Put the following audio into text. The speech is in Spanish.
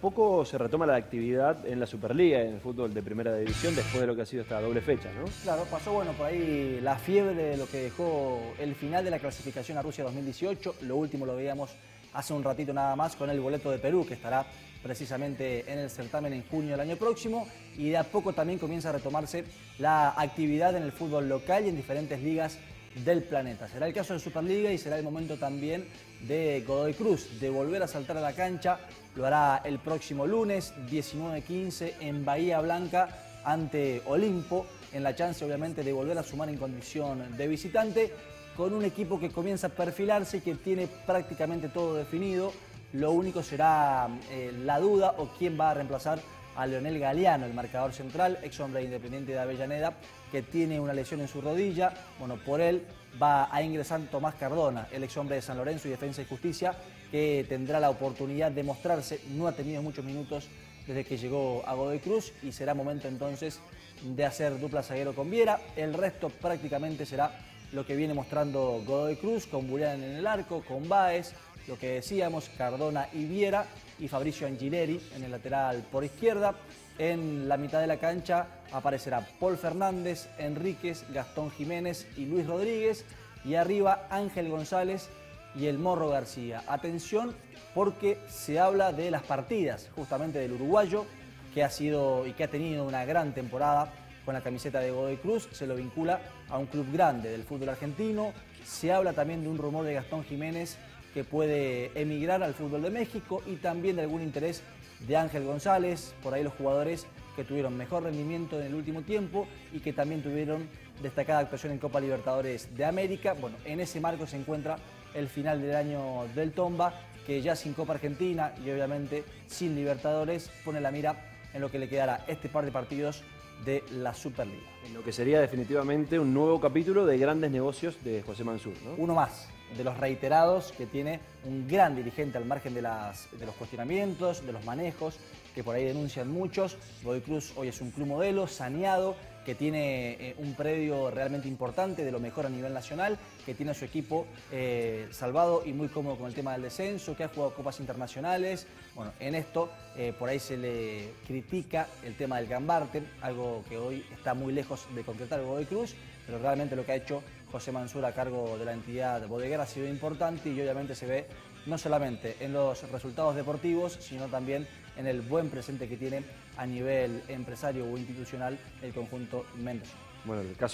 Poco se retoma la actividad en la Superliga, en el fútbol de primera división, después de lo que ha sido esta doble fecha, ¿no? Claro, pasó bueno por ahí la fiebre de lo que dejó el final de la clasificación a Rusia 2018. Lo último lo veíamos hace un ratito nada más con el boleto de Perú, que estará precisamente en el certamen en junio del año próximo. Y de a poco también comienza a retomarse la actividad en el fútbol local y en diferentes ligas del planeta. Será el caso de Superliga y será el momento también de Godoy Cruz de volver a saltar a la cancha. Lo hará el próximo lunes 19-15 en Bahía Blanca ante Olimpo, en la chance obviamente de volver a sumar en condición de visitante, con un equipo que comienza a perfilarse y que tiene prácticamente todo definido. Lo único será eh, la duda o quién va a reemplazar a Leonel Galeano, el marcador central, ex hombre independiente de Avellaneda, que tiene una lesión en su rodilla. Bueno, por él va a ingresar Tomás Cardona, el ex hombre de San Lorenzo y Defensa y Justicia, que tendrá la oportunidad de mostrarse. No ha tenido muchos minutos desde que llegó a Godoy Cruz y será momento entonces de hacer dupla zaguero con Viera. El resto prácticamente será lo que viene mostrando Godoy Cruz, con Burián en el arco, con Baez, lo que decíamos, Cardona y Viera, y Fabricio Angileri en el lateral por izquierda. En la mitad de la cancha aparecerá Paul Fernández, Enríquez, Gastón Jiménez y Luis Rodríguez. Y arriba Ángel González y el Morro García. Atención porque se habla de las partidas justamente del uruguayo que ha sido y que ha tenido una gran temporada con la camiseta de Godoy Cruz, se lo vincula a un club grande del fútbol argentino. Se habla también de un rumor de Gastón Jiménez que puede emigrar al fútbol de México y también de algún interés de Ángel González, por ahí los jugadores que tuvieron mejor rendimiento en el último tiempo y que también tuvieron destacada actuación en Copa Libertadores de América. Bueno, en ese marco se encuentra el final del año del Tomba, que ya sin Copa Argentina y obviamente sin Libertadores pone la mira en lo que le quedará este par de partidos de la Superliga. En lo que sería definitivamente un nuevo capítulo de grandes negocios de José Mansur, ¿no? Uno más, de los reiterados que tiene un gran dirigente al margen de, las, de los cuestionamientos, de los manejos, que por ahí denuncian muchos. Godoy Cruz hoy es un club modelo, saneado, que tiene eh, un predio realmente importante, de lo mejor a nivel nacional, que tiene a su equipo eh, salvado y muy cómodo con el tema del descenso, que ha jugado copas internacionales. Bueno, en esto eh, por ahí se le critica el tema del gambarte, algo que hoy está muy lejos de concretar Godoy Cruz, pero realmente lo que ha hecho José Mansur a cargo de la entidad bodeguera ha sido importante y obviamente se ve no solamente en los resultados deportivos, sino también en el buen presente que tiene a nivel empresario o institucional el conjunto Mendoza. Bueno, el caso